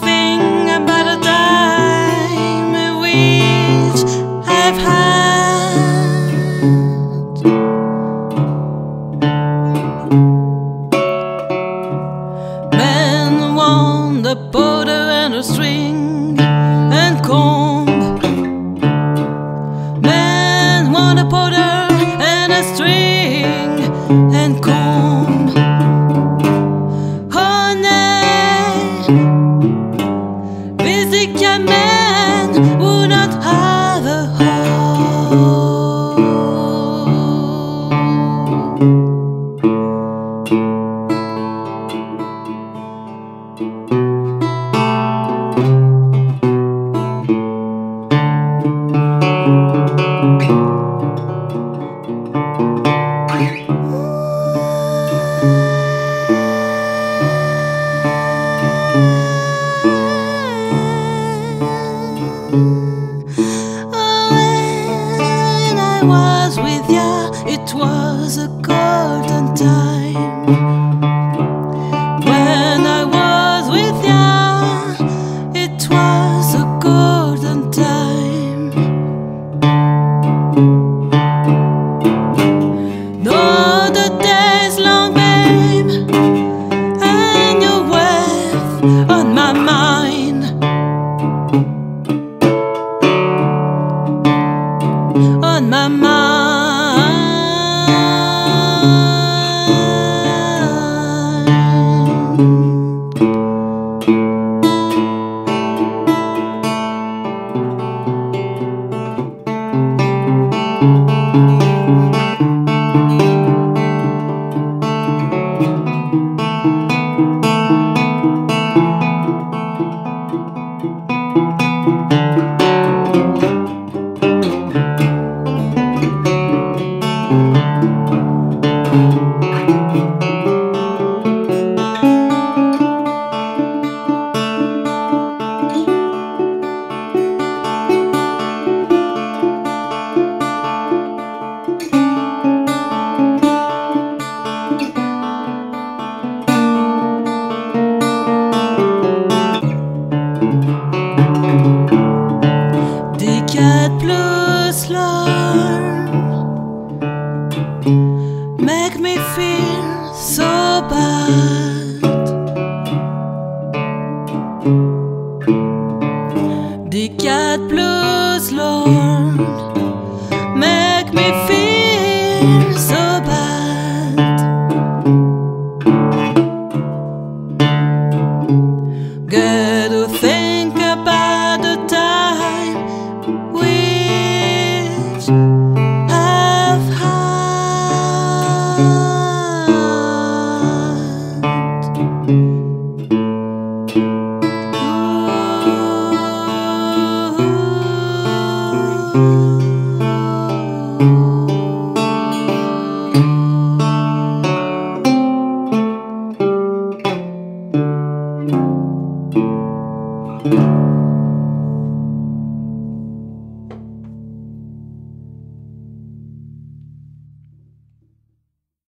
thing about a time which I've had. Men the border and a string. Physical man would not have a home. It was a golden time. When I was with ya, it was a golden time. Des quatre plus Good